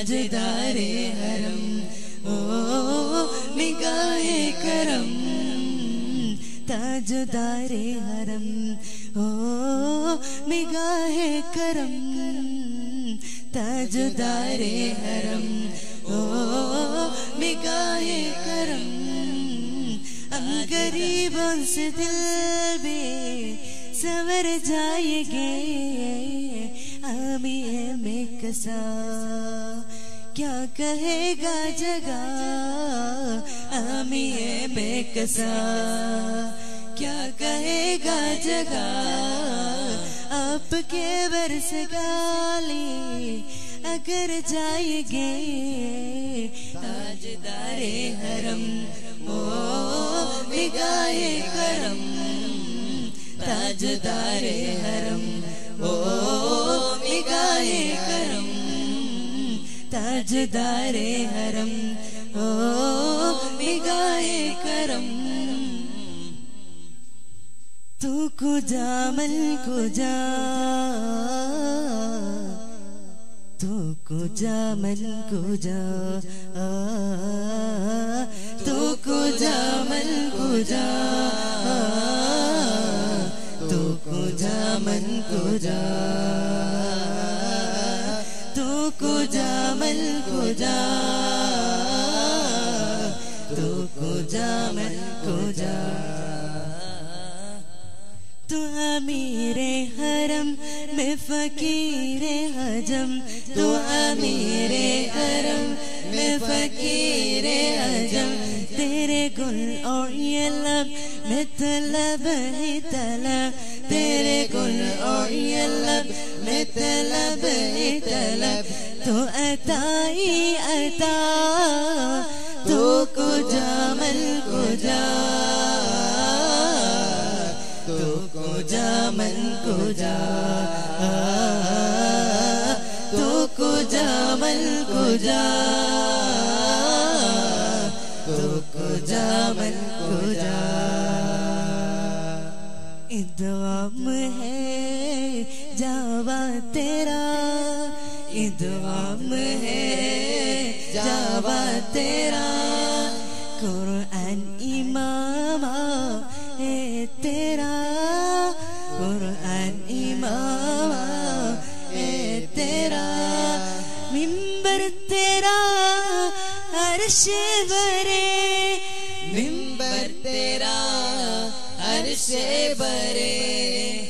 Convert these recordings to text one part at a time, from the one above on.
ताजदारे हरम, ओ निगाहे करम, ताजदारे हरम, ओ निगाहे करम, ताजदारे हरम, ओ निगाहे करम गरीबों से दिल बे सवर जाएँगे अमी में कसा। क्या कहेगा जगा? आमिए में कसा क्या कहेगा जगा? आपके बरस गाली अगर जाएँगे, ताजदारे हरम, ओ निगाहे करम। ताजदारे हरम, ओ निगाहे ताजदारे हरम, ओ निगाहे करम। तू कुजा मन कुजा तू कुजा मन कुजा तू कुजा मन कुजा तू कुजा कुजा मन कुजा तू कुजा मन कुजा तू अमीरे हरम में फकीरे हजम, तू अमीरे हरम में फकीरे हजम। तेरे गुल और ये लब में तलब ही तलब, तेरे गुल और ये लब में तलब ही तलब। तो अता ही अता तो कुजा मल कुजा तो कुजा मन कुजा तो कुजा मन कुजा तो कुजा मन कुजा इदवाम है जावा तेरा इदवाम है, जावा तेरा। कुरआन इमामा है तेरा। कुरआन इमामा है तेरा। मिंबर तेरा अर्श बरे मिंबर तेरा अर्श बरे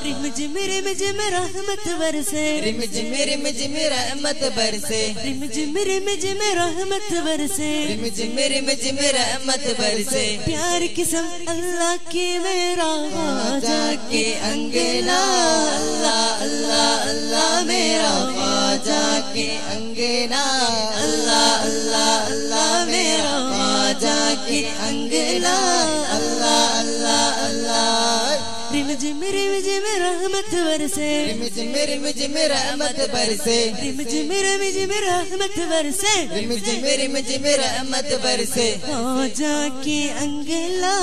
मेरा मेरा मेरा रिम जिम रिम जिम रहमत बरसे। रिम जिम रिम जिम रहमत बरसे। रिम जिम रिम जिम रहमत बरसे। रिम जिम रिम जिम रहमत बरसे। प्यार किस्म अल्लाह की मेरा ख्वाजा ख्वाजा के अंगना अल्लाह अल्लाह अल्लाह मेरा ख्वाजा के अंगना अल्लाह अल्लाह अल्लाह मेरा ख्वाजा के अंगना रिम रिम जिम रहमत बरसे। रिम जिम रिम जिम रहमत बरसे। रिम जिम रिम जिम रहमत बरसे। रिम जिम रिम जिम रहमत बरसे। ख्वाजा की अंगला।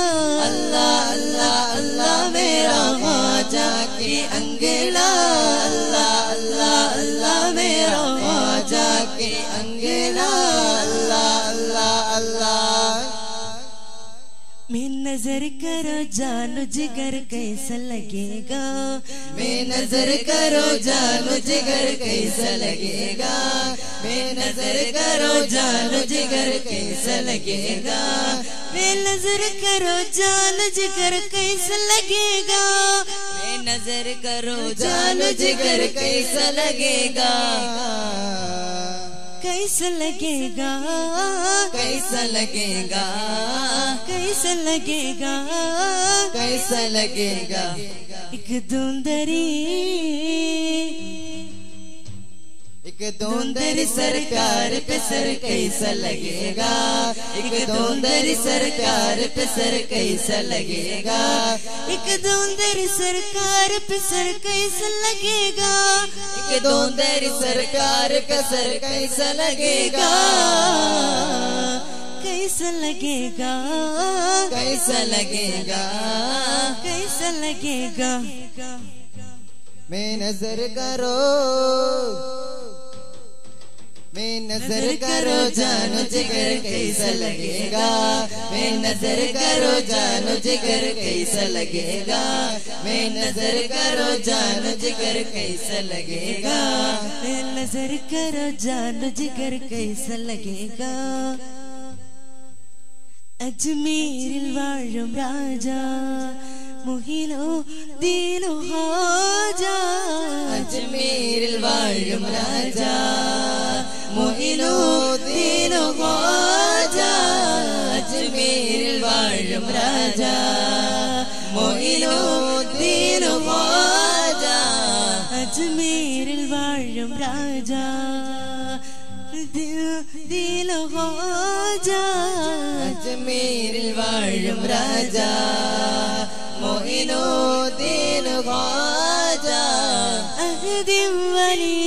अल्लाह अल्लाह अल्लाह मेरा। ख्वाजा के अंगना अल्लाह अल्लाह अल्लाह मेरा। ख्वाजा के अंगना नजर करो जानो जिगर कैसा लगेगा? मैं नजर करो जानो जिगर कैसा लगेगा? मैं नजर करो जानो जिगर कैसा लगेगा? मैं नजर करो जानो जिगर कैसा लगेगा? मैं नजर करो जानो जिगर कैसा लगेगा कैसा लगेगा? कैसा लगेगा? कैसा लगेगा? कैसा लगेगा? एक धुंदरी एक धुंधरी सरकार पे सर कैसा लगेगा? एक धुंधरी सरकार पे सर कैसा लगेगा? एक धुंदरी सरकार पे सर कैसा लगेगा? एक धुंधरी सरकार पे सर कैसा लगेगा? कैसा लगेगा? कैसा लगेगा? कैसा लगेगा? मैं नज़र करो। मैं नजर करो जानो जिगर कैसा लगेगा मैं नजर करो जानो जिगर कैसा लगेगा मैं नजर करो जानो जिगर कैसा लगेगा मैं नजर करो जानो जिगर कैसा लगेगा അജ്മീരിൽ വാഴും രാജ മുഹിലോ ദീനോ ഹാജ അജ്മീരിൽ വാഴും രാജ മുഹിനുദ്ദീനും അജ്മീരിൽ വാഴും രാജ മുഹിനുദ്ദീനും അജ്മീരിൽ വാഴും രാജ അജ്മീരിൽ വാഴും രാജ മുഹിനുദ്ദീൻ ഖാജ അഹദിം വലിയ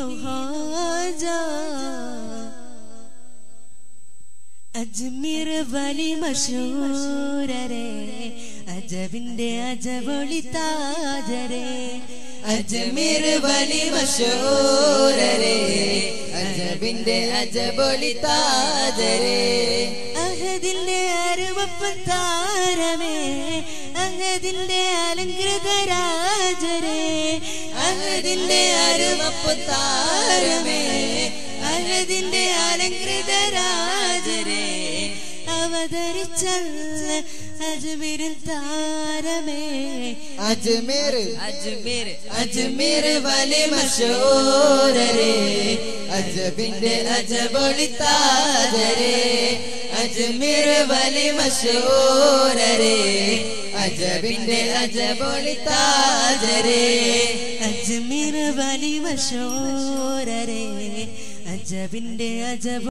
ഹാജ. അജ്മീർ വലി മഷൂരരെ അജബിന്റെ അജബൊളി താജരെ. അജ്മീർ വലി മഷൂരരെ അജബിന്റെ അജബൊളി താജരെ. അഹദിന്റെ അരുവപ്പൻ താരമേ അഹദിന്റെ അലങ്കൃത രാജരെ അഹദിന്റെ അരുമപ്പുത്താരമേ അഹദിന്റെ അലങ്കൃത രാജരെ അവതരിച്ച അജ്മീരിൽ താരമേ. അജ്മീർ. അജ്മീർ അജ്മീർ വലി മഷൂരരെ അജബിന്റെ അജബൊളി താജരെ. അജ്മീർ വലി മഷൂരരെ അജബിന്റെ അജബൊളി താജരെ. അജ്മീർ വലി മഷോരരെ അജബിന്റെ അജബ